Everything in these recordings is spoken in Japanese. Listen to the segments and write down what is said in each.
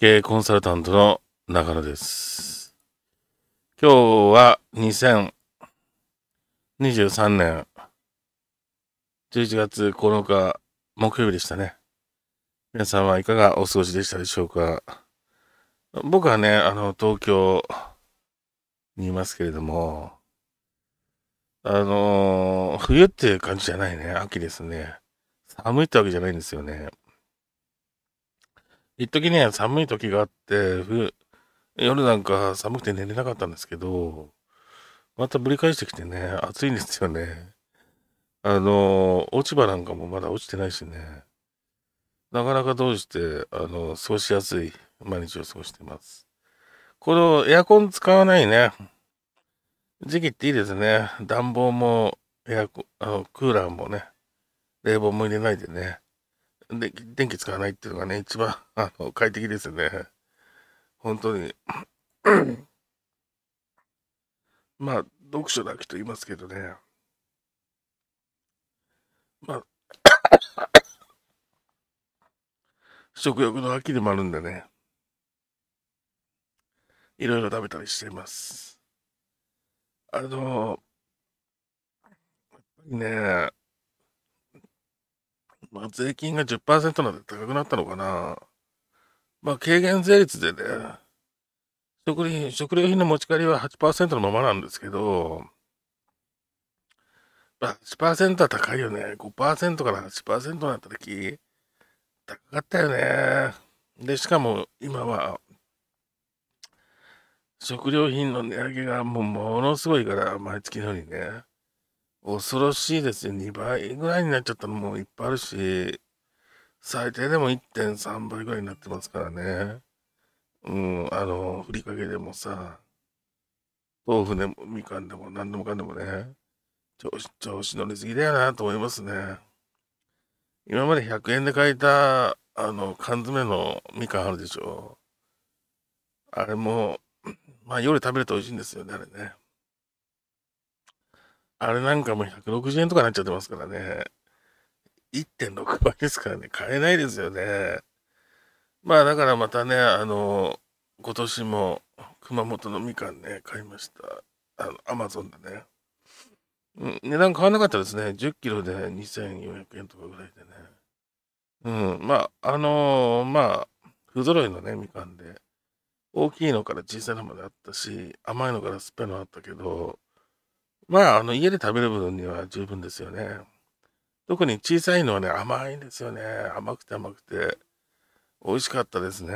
経営コンサルタントの中野です。今日は2023年11月9日木曜日でしたね。皆さんはいかがお過ごしでしたでしょうか？僕はね、あの、東京にいますけれども、あのー冬っていう感じじゃないね。秋ですね。寒いってわけじゃないんですよね。一時ね、寒い時があって、夜なんか寒くて寝れなかったんですけど、またぶり返してきてね、暑いんですよね。あの落ち葉なんかもまだ落ちてないしね。なかなかどうして、あの過ごしやすい毎日を過ごしてます。このエアコン使わないね、時期っていいですね。暖房も、エアコン、あの、クーラーもね、冷房も入れないでね。で、電気使わないっていうのがね、一番、あの、快適ですよね。本当に。まあ、読書だけと言いますけどね。まあ、食欲の秋でもあるんでね。いろいろ食べたりしています。あの、やっぱりね、まあ、税金が10%なんで高くなったのかな。まあ、軽減税率でね、食料食料品の持ち帰りは8%のままなんですけど、まあ、8%は高いよね。5%から8%になった時、高かったよね。で、しかも今は、食料品の値上げがもうものすごいから、毎月のようにね。恐ろしいですよ。2倍ぐらいになっちゃったのもいっぱいあるし、最低でも1.3倍ぐらいになってますからね。うん、あの、ふりかけでもさ、豆腐でもみかんでも何でもかんでもね、調子、調子乗りすぎだよなと思いますね。今まで100円で買えた、あの、缶詰のみかんあるでしょ。あれも、まあ夜食べると美味しいんですよね、あれね。あれなんかもう160円とかになっちゃってますからね。1.6倍ですからね。買えないですよね。まあだからまたね、あの、今年も熊本のみかんね、買いました。あの、アマゾンでね。うん、値段変わんなかったですね。10キロで2400円とかぐらいでね。うん、まあ、あのまあ、不揃いのね、みかんで、大きいのから小さいのまであったし、甘いのから酸っぱいのあったけど、まあ、あの、家で食べる分には十分ですよね。特に小さいのはね、甘いんですよね。甘くて甘くて。美味しかったですね。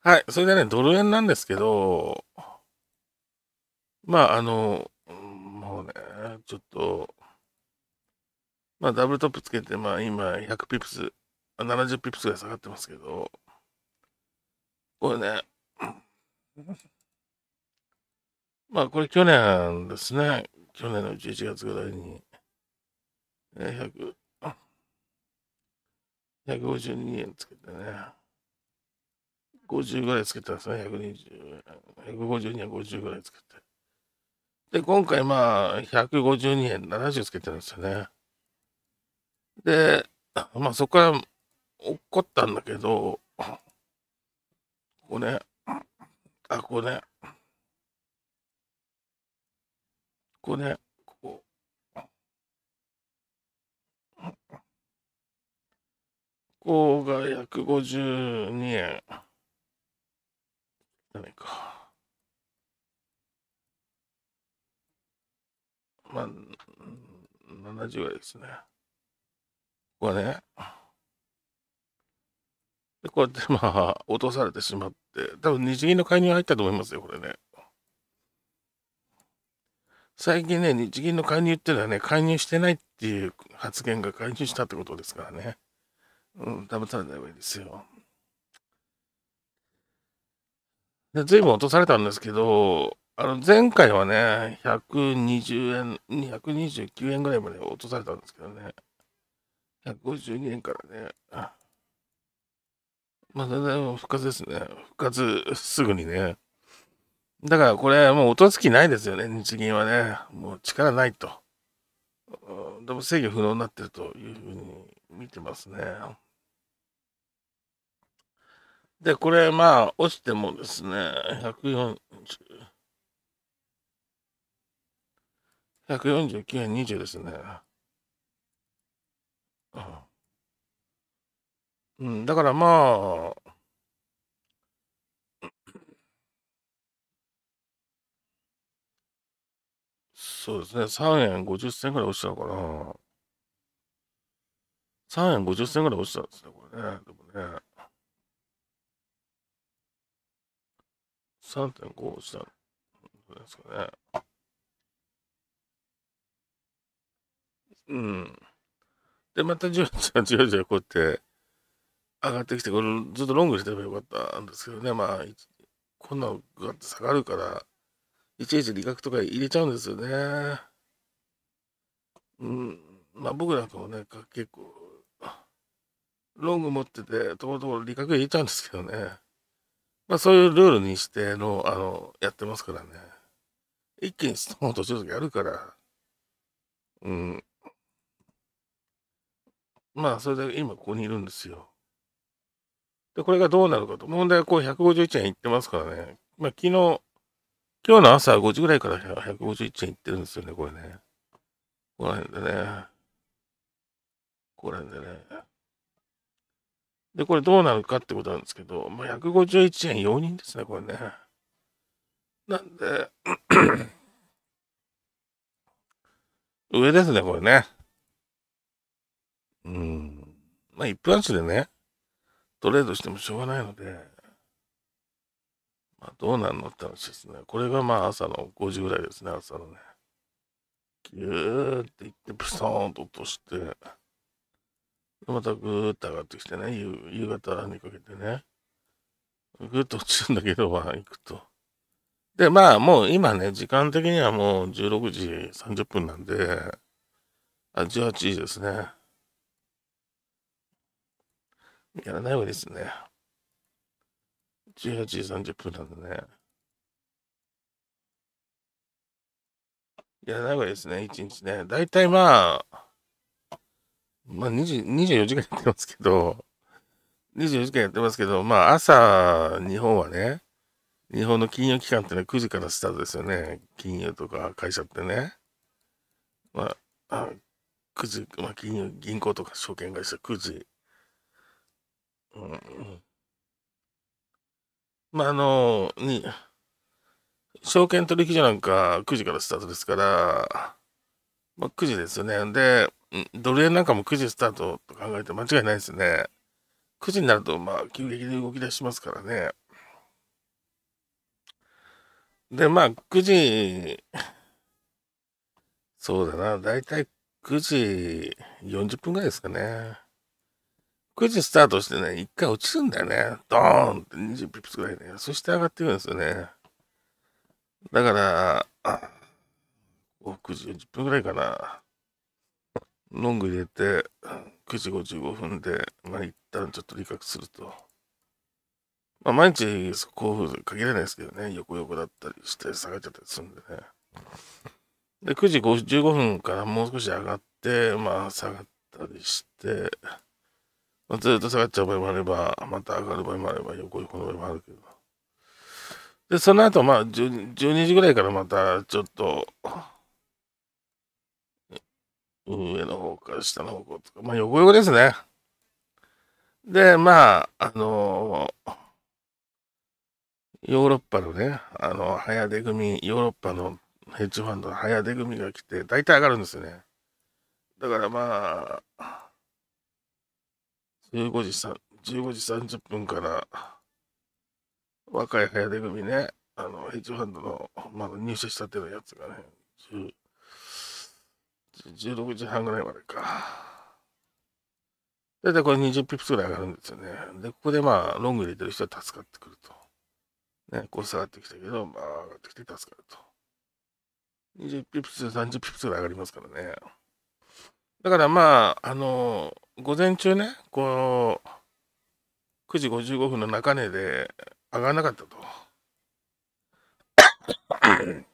はい。それでね、ドル円なんですけど、まあ、あの、もうね、ちょっと、まあ、ダブルトップつけて、まあ、今、100ピプス、70ピプスぐらい下がってますけど、これね、まあ、これ去年ですね。去年の11月ぐらいに、えー100、152円つけてね。50ぐらいつけたんですね。120円。152円、50ぐらいつけて。で、今回まあ、152円、70つけてるんですよね。で、まあそこから落っこったんだけど、ここね、あ、ここね、ここね、ここ。ここが152円。ダメか。まあ、70ぐらいですね。ここはね。で、こうやってまあ、落とされてしまって、多分日銀の介入入ったと思いますよ、これね。最近ね、日銀の介入っていうのはね、介入してないっていう発言が介入したってことですからね。うん、騙されない方がいいですよ。で、随分落とされたんですけど、あの、前回はね、120円、229円ぐらいまで落とされたんですけどね。152円からね。まあ、全然復活ですね。復活すぐにね。だからこれもう落とす気ないですよね、日銀はね。もう力ないと。でも制御不能になってるというふうに見てますね。で、これ、まあ、落ちてもですね、140、149円20ですね。うん、だからまあ、そうですね、3円50銭ぐらい落ちたのかな。3円50銭ぐらい落ちたんですね、これね。でもね。3.5落ちたんですかね。うん。で、またじわじわじわじわこうやって上がってきて、これずっとロングにすればよかったんですけどね、まあ、こんなのがって下がるから、いちいち利確とか入れちゃうんですよね。うん。まあ僕なんかもね、結構、ロング持ってて、ところどころ利確入れちゃうんですけどね。まあそういうルールにしての、あの、やってますからね。一気にストーンとちょっとやるから、うん。まあそれで今ここにいるんですよ。で、これがどうなるかと。問題はこう151円いってますからね。まあ昨日、今日の朝5時ぐらいから151円いってるんですよね、これね。ここら辺でね。ここら辺でね。で、これどうなるかってことなんですけど、まあ、151円容認ですね、これね。なんで、上ですね、これね。うん。まあ、一分足でね、トレードしてもしょうがないので、どうなるのって話ですね。これがまあ朝の5時ぐらいですね、朝のね。ギューっていって、プソーンと落として、またぐーっと上がってきてね、夕夕方にかけてね、ぐーっと落ちるんだけど、まあ行くと。で、まあもう今ね、時間的にはもう16時30分なんで、あ、18時ですね。やらないわけですね。18時30分なんでね。いやらないですね、1日ね。だいたいまあ、まあ20、24時間やってますけど、24時間やってますけど、まあ朝、日本はね、日本の金融機関ってのは9時からスタートですよね。金融とか会社ってね。まあ、あ9時、まあ金融、銀行とか証券会社9時。うん、まああの、に、証券取引所なんか9時からスタートですから、まあ9時ですよね。で、ドル円なんかも9時スタートと考えて間違いないですね。9時になると、まあ、急激に動き出しますからね。で、まあ、9時、そうだな、だいたい9時40分ぐらいですかね。9時スタートしてね、一回落ちるんだよね。ドーンって20ピップスぐらいね。そして上がってくるんですよね。だから、あ9時40分ぐらいかな。ロング入れて、9時55分で、まあ、一旦ちょっと理覚すると。まあ、毎日、こうふうに限らないですけどね、横横だったりして下がっちゃったりするんでね。で、9時55分からもう少し上がって、まあ、下がったりして、まあ、ずっと下がっちゃう場合もあれば、また上がる場合もあれば、横横の場合もあるけど。で、その後、まあ12、時ぐらいからまた、ちょっと、上の方から下の方とか、まあ横横ですね。で、まあ、あのー、ヨーロッパのね、あの、早出組、ヨーロッパのヘッジファンドの早出組が来て、大体上がるんですよね。だからまあ、15時3、15時30分から、若い早出組ね、あの、ヘッジファンドの、まだ入社したてのやつがね、16時半ぐらいまでか。だいたいこれ20ピップスぐらい上がるんですよね。で、ここでまあ、ロング入れてる人は助かってくると。ね、こう下がってきたけど、まあ、上がってきて助かると。20ピップス、30ピップスぐらい上がりますからね。だからまあ、あのー、午前中ね、こう、9時55分の中値で上がらなかったと。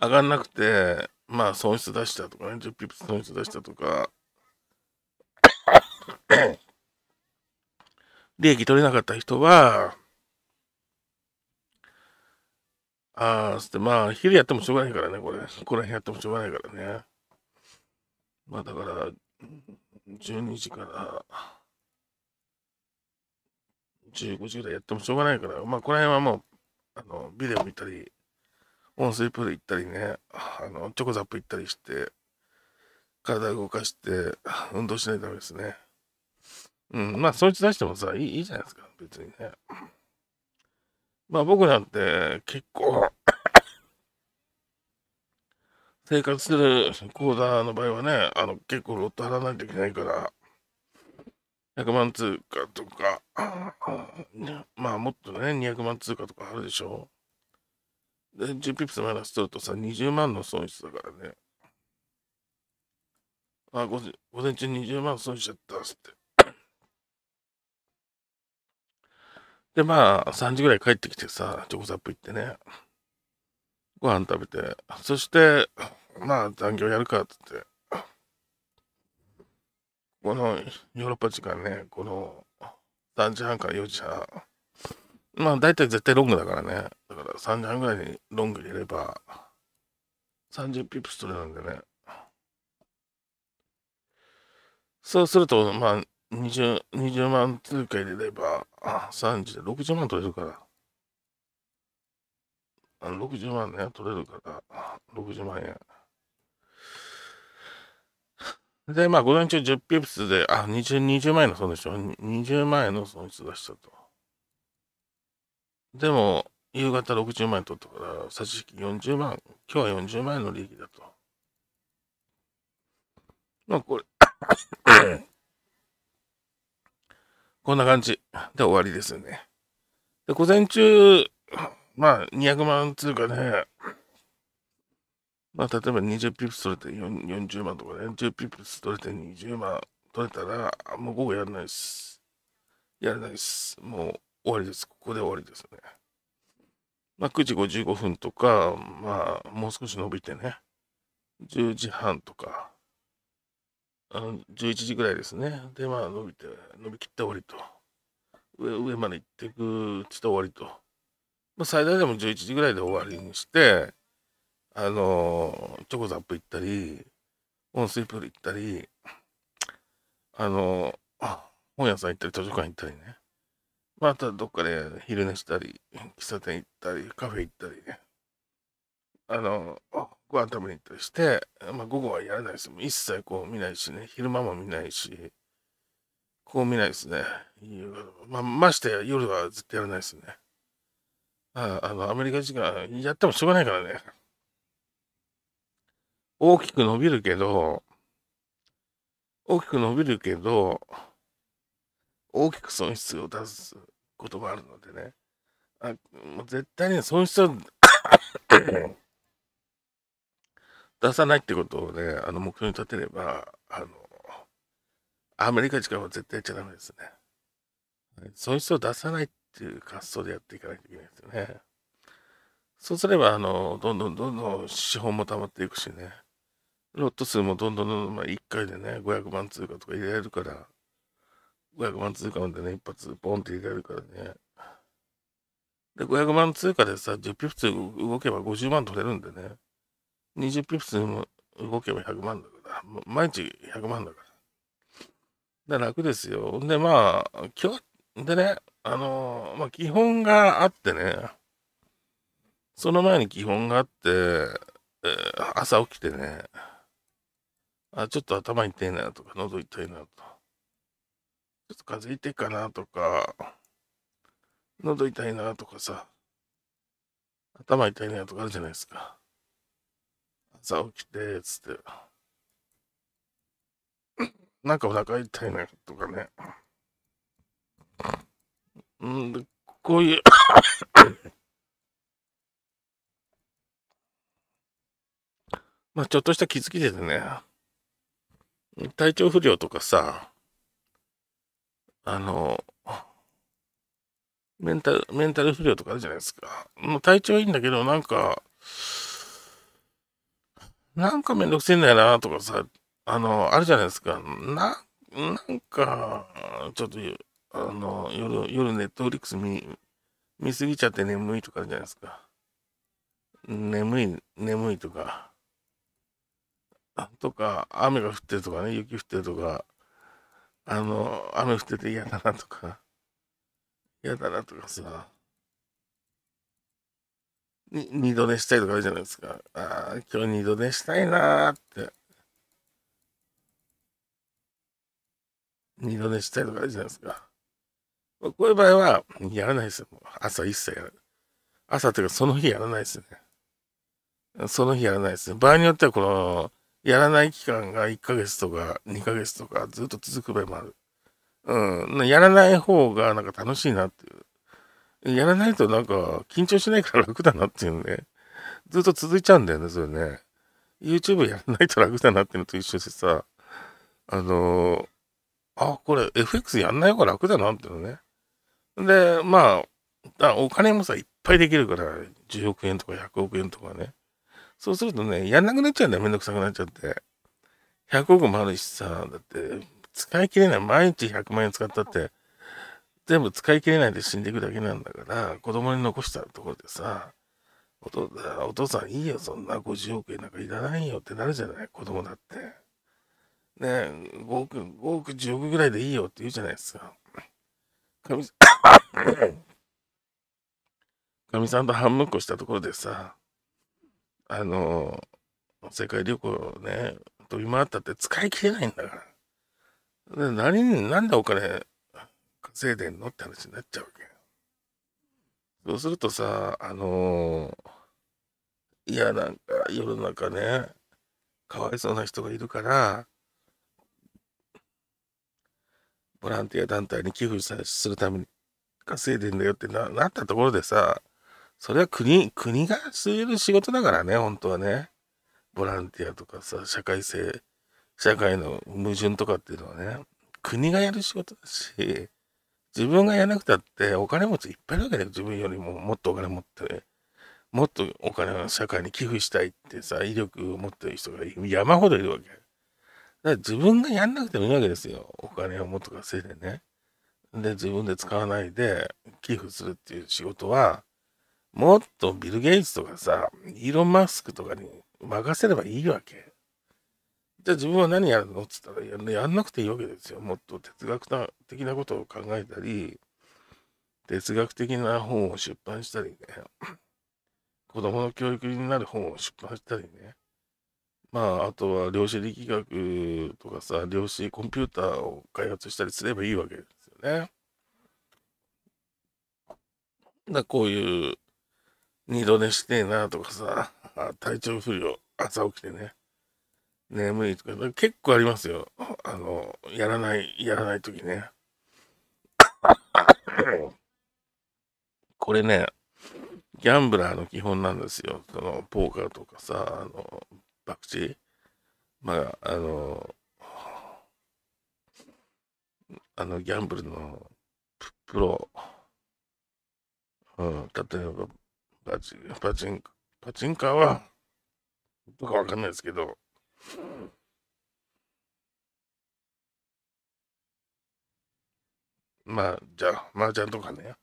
上がんなくて、まあ損失出したとかね、10ピップ損失出したとか、利益取れなかった人は、ああ、つって、まあ、昼やってもしょうがないからね、これ。ここら辺やってもしょうがないからね。まあ、だから、12時から15時ぐらいやってもしょうがないから、まあ、この辺はもう、あの、ビデオ見たり、温水プール行ったりね、あの、チョコザップ行ったりして、体動かして、運動しないとダメですね。うん、まあ、そいつ出してもさ、いいいいじゃないですか、別にね。まあ、僕なんて結構生活する口座の場合はね、あの、結構ロット払わないといけないから、100万通貨とか、まあもっとね、200万通貨とかあるでしょ。で、10ピップスマイナス取るとさ、20万の損失だからね。あ、午前午前中20万損しちゃったっつって。で、まあ、3時ぐらい帰ってきてさ、チョコザップ行ってね、ご飯食べて、そして、まあ、残業やるかっつって、このヨーロッパ時間ね、この3時半から4時半、まあ、大体絶対ロングだからね、だから3時半ぐらいにロング入れれば、30ピップス取れるんでね。そうすると、まあ、20, 20万通貨入れれば、3時で60万取れるから。あ60万ね、取れるから、60万円。で、まあ、午前中10ピプスで、あ、20, 20万円の損でしょ？20万円の損失出したと。でも、夕方60万円取ったから、差し引き40万、今日は40万円の利益だと。まあ、これこんな感じで終わりですよね。で、午前中、まあ、200万通貨ね、まあ、例えば20ピップス取れて40万とかね、10ピップス取れて20万取れたら、もう午後やらないです。やらないです。もう終わりです。ここで終わりですね。まあ、9時55分とか、まあ、もう少し伸びてね、10時半とか、あの11時ぐらいですね。で、まあ、伸びて、伸びきって終わりと。上上まで行っていくって終わりと。まあ、最大でも11時ぐらいで終わりにして、あのチョコザップ行ったり、温水プール行ったり、あの本屋さん行ったり、図書館行ったりね。まあたどっかで昼寝したり、喫茶店行ったり、カフェ行ったりね。あのご飯食べに行ったりして、まあ、午後はやらないです。一切こう見ないしね、昼間も見ないし、こう見ないですね。まあ、まして夜は絶対やらないですね。ああの、アメリカ時間やってもしょうがないからね。大きく伸びるけど、大きく伸びるけど、大きく損失を出すこともあるのでね。あもう絶対に損失を 出さないってことをね、あの目標に立てれば、あの、アメリカ時間は絶対やっちゃダメですね。損失を出さないっていう発想でやっていかないといけないですよね。そうすれば、あの、どんどんどんどん資本も溜まっていくしね。ロット数もどんどんどんどん、まあ、1回でね、500万通貨とか入れられるから、500万通貨までね、一発ポンって入れられるからね。で、500万通貨でさ、10ピプス動けば50万取れるんでね。20ピプスも動けば100万だから、毎日100万だから。で、楽ですよ。で、まあ、今日、でね、あのー、まあ、基本があってね、その前に基本があって、えー、朝起きてね、あ、ちょっと頭痛いなとか、喉痛いなと。ちょっと風邪ひいてかなとか、喉痛いなとかさ、頭痛いなとかあるじゃないですか。朝起きて、つって。なんかお腹痛いなとかね。うん、こういうまあちょっとした気づきですね。体調不良とかさ、あの、メンタル、メンタル不良とかあるじゃないですか。もう体調いいんだけど、なんか、なんかめんどくせえんだよなとかさ、あの、あるじゃないですか。な、なんか、ちょっと、あの、夜、夜ネットフリックス見、見すぎちゃって眠いとかあるじゃないですか。眠い、眠いとか。とか、雨が降ってるとかね、雪降ってるとか、あの、雨降ってて嫌だなとか、嫌だなとかさ、に二度寝したいとかあるじゃないですか。ああ、今日二度寝したいなーって。二度寝したいとかあるじゃないですか。こういう場合は、やらないですよ。朝一切やる。朝っていうか、その日やらないですよね。その日やらないですね。場合によっては、この、やらない期間が1ヶ月とか2ヶ月とかずっと続く場合もある。うん。やらない方がなんか楽しいなっていう。やらないとなんか緊張しないから楽だなっていうね。ずっと続いちゃうんだよね、それね。YouTube やらないと楽だなっていうのと一緒でさ、あのー、あ、これ FX やんない方が楽だなっていうのね。で、まあ、お金もさ、いっぱいできるから、10億円とか100億円とかね。そうするとね、やんなくなっちゃうんだよ。めんどくさくなっちゃって。100億もあるしさ、だって、使い切れない。毎日100万円使ったって、全部使い切れないで死んでいくだけなんだから、子供に残したところでさ、お父お父さんいいよ、そんな50億円なんかいらないよってなるじゃない、子供だって。ね5億、5億、10億ぐらいでいいよって言うじゃないですか。かみ、かみさんと半分こしたところでさ、あの、世界旅行ね、飛び回ったって使い切れないんだから。で何に、なんでお金稼いでんの？って話になっちゃうわけ。そうするとさ、あのー、いや、なんか世の中ね、かわいそうな人がいるから、ボランティア団体に寄付するために稼いでんだよってなったところでさ、それは国、国が据える仕事だからね、本当はね。ボランティアとかさ、社会性、社会の矛盾とかっていうのはね、国がやる仕事だし、自分がやらなくたってお金持ちいっぱいいるわけだよ。自分よりももっとお金持って、ねもっとお金を社会に寄付したいってさ、威力を持ってる人が山ほどいるわけ。だから自分がやんなくてもいいわけですよ。お金をもっと稼いでね。で、自分で使わないで寄付するっていう仕事は、もっとビル・ゲイツとかさ、イーロン・マスクとかに任せればいいわけ。じゃあ自分は何やるのっつったらや、やんなくていいわけですよ。もっと哲学的なことを考えたり、哲学的な本を出版したりね、子供の教育になる本を出版したりね、まあ、あとは量子力学とかさ、量子コンピューターを開発したりすればいいわけですよね。だこういう二度寝してえなとかさ、体調不良、朝起きてね、眠いとか、結構ありますよ。あの、やらない、やらないときね。これね、ギャンブラーの基本なんですよ。その、ポーカーとかさ、あの、バクチー。まあ、あの、あの、ギャンブルのプロ、うん、例えば、パチン、パチン、パチンカーは、どうかわかんないですけど、まあ、じゃあ、麻雀とかね、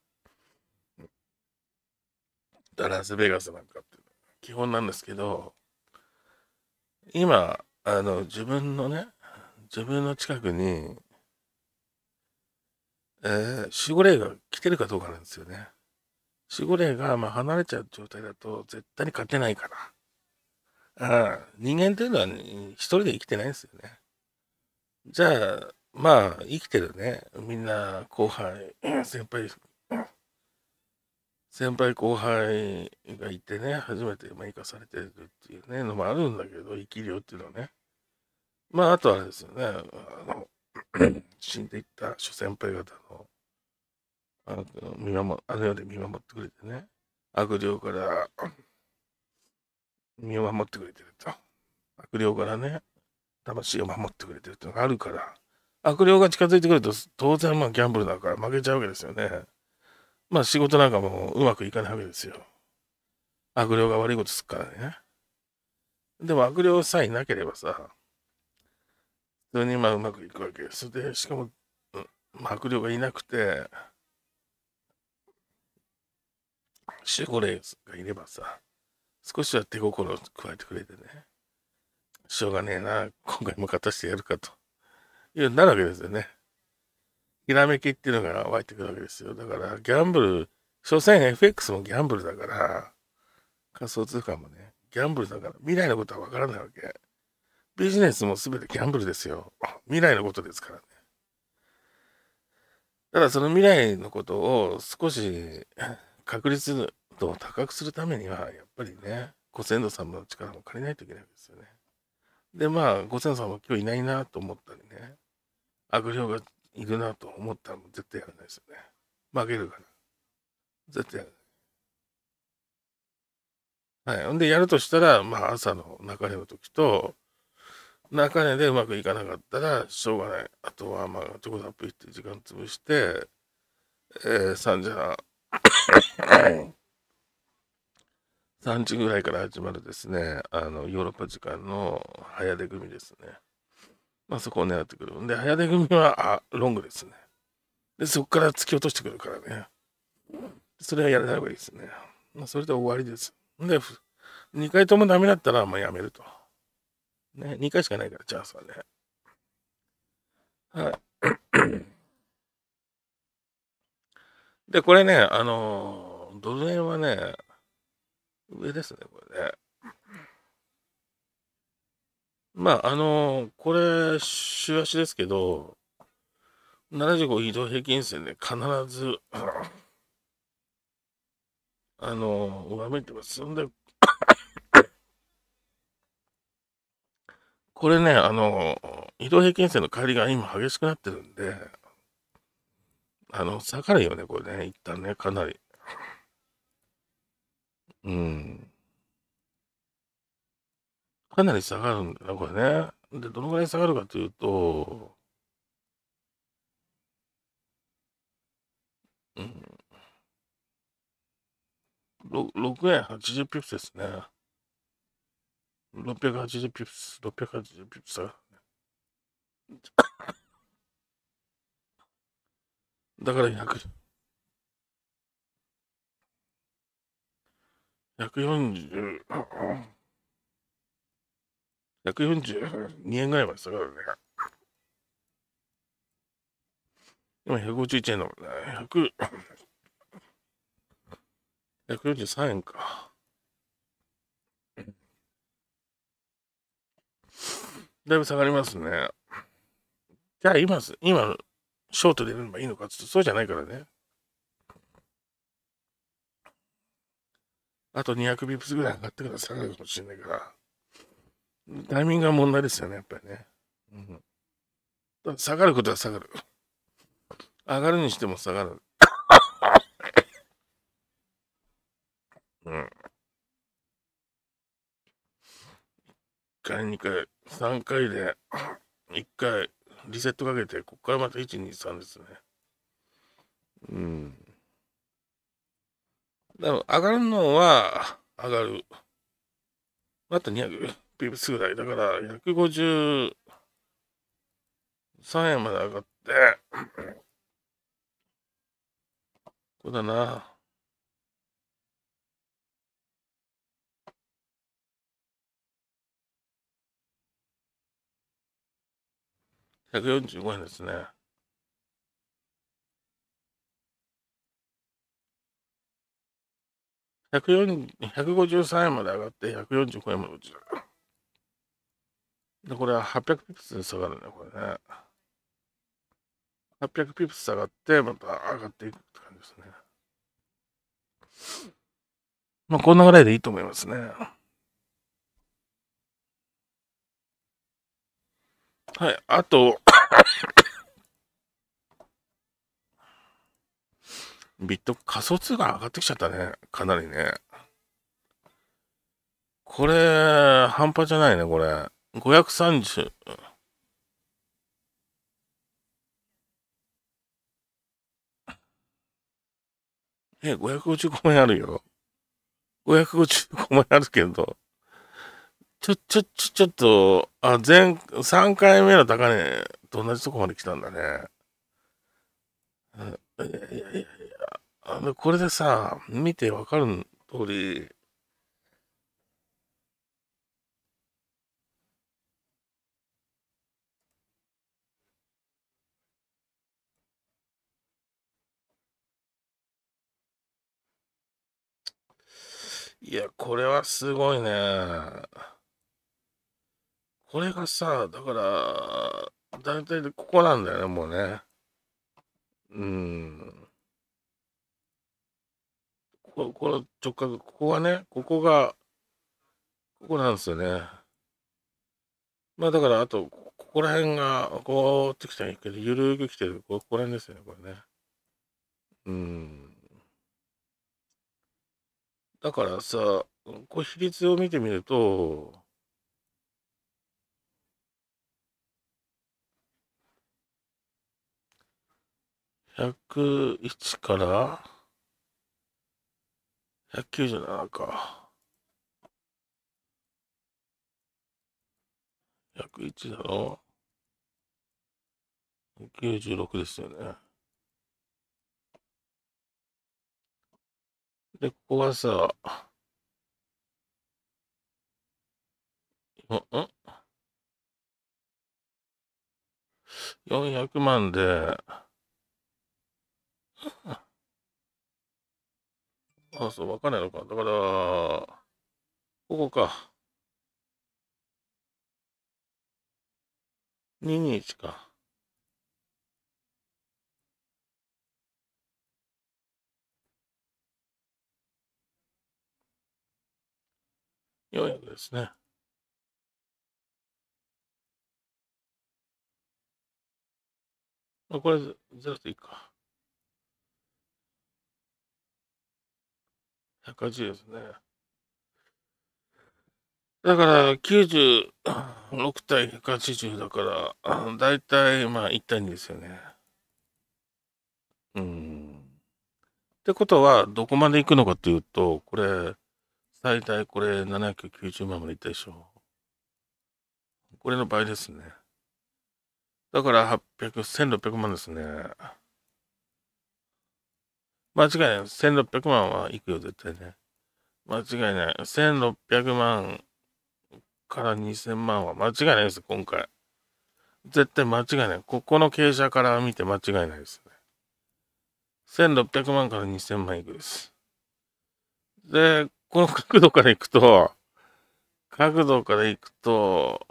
ダラスベガスなんかって基本なんですけど、今、あの、自分のね、自分の近くに、えー、守護霊が来てるかどうかなんですよね。守護霊がまあ離れちゃう状態だと絶対に勝てないから。あ人間っていうのは、ね、一人で生きてないんですよね。じゃあ、まあ、生きてるね。みんな後輩、先輩、先輩後輩がいてね、初めて生かされてるっていうね、のもあるんだけど、生き量っていうのはね。まあ、あとあれですよね。あの 死んでいった諸先輩方のあの見守あの世で見守ってくれてね、悪霊から 身を守ってくれてると。悪霊からね、魂を守ってくれてるっていうのがあるから、悪霊が近づいてくると、当然まあギャンブルだから負けちゃうわけですよね。まあ仕事なんかもうまくいかないわけですよ。悪霊が悪いことすっからね。でも悪霊さえいなければさ、普通にまあうまくいくわけです。で、しかも、うん、迫力がいなくて、守護霊がいればさ、少しは手心を加えてくれてね、しょうがねえな、今回も勝たしてやるかというなるわけですよね。ひらめきっていうのが湧いてくるわけですよ。だから、ギャンブル、所詮 FX もギャンブルだから、仮想通貨もね、ギャンブルだから、未来のことはわからないわけ。ビジネスも全てギャンブルですよ。未来のことですからね。ただその未来のことを少し確率度を高くするためには、やっぱりね、ご先祖様の力も借りないといけないわけですよね。で、まあ、ご先祖様今日いないなと思ったりね、悪霊がいるなと思ったら絶対やらないですよね。負けるから。絶対やらない。はい。ほんで、やるとしたら、まあ、朝の中根の時と、中根でうまくいかなかったら、しょうがない。あとは、まあ、チョコザップ行って時間潰して、えー、3時半、3時ぐらいから始まるですね、あの、ヨーロッパ時間の早出組ですね。まあそこを狙ってくる。んで、早出組は、あ、ロングですね。で、そこから突き落としてくるからね。それはやらない方がいいですね。まあそれで終わりです。で、2回ともダメだったら、まあやめると。ね、2回しかないから、チャンスはね。はい。で、これね、あのドル円はね、上ですね、これね。まあ、あのこれ、週足ですけど、75移動平均線で必ず、あの上向いてます。んで、これね、あの移動平均線の帰りが今激しくなってるんで、あの、下がるよね、これね、一旦ね、かなり。うん。かなり下がるんだな、これね。で、どのぐらい下がるかというと、うん。6円80ピプスですね。680ピプス、680ピプス下がる。だから100、140、142円ぐらいまで下がるね。今151円だもんね。100、143円か。だいぶ下がりますね。じゃあ今、今、ショートでやればいいのかってそうじゃないからね。あと200ビップスぐらい上がってから下がるかもしれないから。タイミングが問題ですよね、やっぱりね。うん、下がることは下がる。上がるにしても下がる。うん。1回、2回、3回で、1回、リセットかけて、ここからまた1、2、3ですね。うん。でも上がるのは上がる。あと200ピープスぐらい。だから153円まで上がって、こうだな。145円ですね。153円まで上がって145円まで落ちる。で、これは800ピプスで下がるね、これね。800ピプス下がって、また上がっていくって感じですね。まあ、こんなぐらいでいいと思いますね。はい、あと ビット仮想通貨上がってきちゃったね。かなりね。これ、半端じゃないね、これ。530。え、555円あるよ。555円あるけど、ちょ、ちょ、ちょ、ちょっと、あ、前、3回目の高値と同じとこまで来たんだね。いやいやいやいや、あの、これでさ、見てわかる通り、いや、これはすごいね。これがさ、だから、だいたいここなんだよね、もうね。うん。ここの直角、ここがね、ここが、ここなんですよね。まあだから、あと、ここら辺が、こうってきたらいいけど、ゆるく来てる、ここら辺ですよね、これね。うん。だからさ、こう比率を見てみると、101から197か。101だろ ?96 ですよね。で、ここはさ、ん？ん ?400 万で、あ、そう、わかんないのか。だから、ここか。221か。400ですね。あ、これ、ゼロでいいか。180ですね。だから96対180だから、だいたいまあ1対2ですよね。うん。ってことは、どこまで行くのかっていうと、これ、最大これ790万までいったでしょう。これの倍ですね。だから800、1600万ですね。間違いない。1600万はいくよ、絶対ね。間違いない。1600万から2000万は間違いないです、今回。絶対間違いない。ここの傾斜から見て間違いないですね。1600万から2000万いくです。で、この角度からいくと、角度からいくと、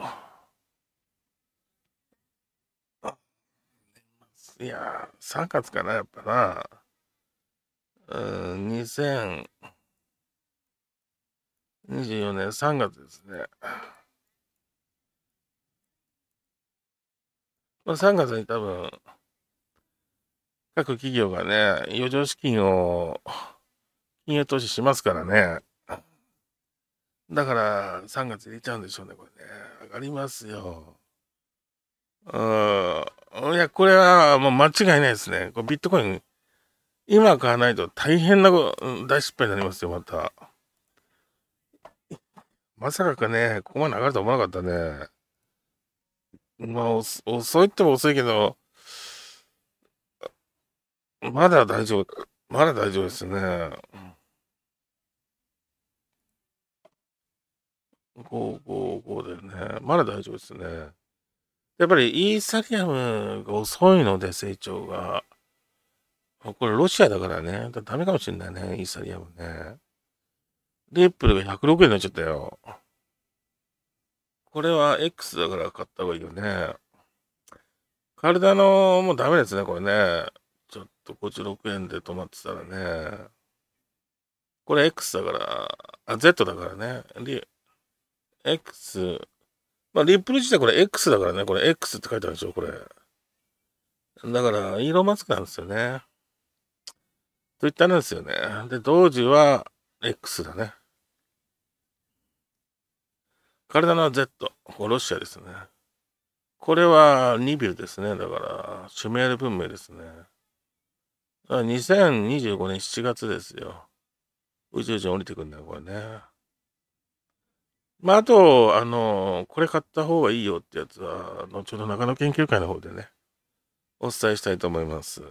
いや3月かな、やっぱな。うん、2024年3月ですね。まあ、3月に多分、各企業がね、余剰資金を金融投資しますからね。だから3月入れちゃうんでしょうね、これね。上がりますよ。うん。いや、これはもう間違いないですね。これビットコイン、今買わないと大変な大失敗になりますよ、また。まさかかね、ここまで上がると思わなかったね。まあ、遅いっても遅いけど、まだ大丈夫。まだ大丈夫ですね。555でね。まだ大丈夫ですね。やっぱりイーサリアムが遅いので成長が。これロシアだからね。ダメかもしれないね。イーサリアムね。リップルが106円になっちゃったよ。これは X だから買った方がいいよね。カルダのもうダメですね、これね。ちょっと56円で止まってたらね。これ X だから、あ、Z だからね。X。まあ、リップル自体これ X だからね。これ X って書いてあるでしょ、これ。だから、イーロンマスクなんですよね。といったんですよね。で、同時は X だね。体の Z。ロシアですね。これはニビルですね。だから、シュメール文明ですね。2025年7月ですよ。宇宙人降りてくんだよ、これね。まあ、あと、あの、これ買った方がいいよってやつは、後ほど長野研究会の方でね、お伝えしたいと思います。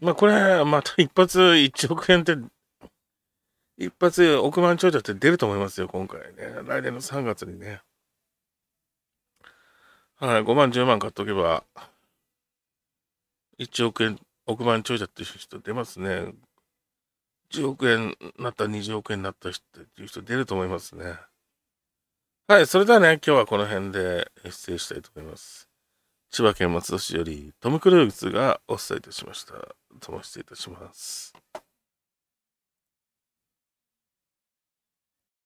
まあ、これ、また一発1億円って、一発億万長者って出ると思いますよ、今回ね。来年の3月にね。はい、5万、10万買っとけば、1億円、億万長者っていう人出ますね。10億円になった20億円になった人っていう人出ると思いますね。はい、それではね、今日はこの辺で失礼したいと思います。千葉県松戸市よりトム・クルーズがお伝えいたしました。とも失礼いたします。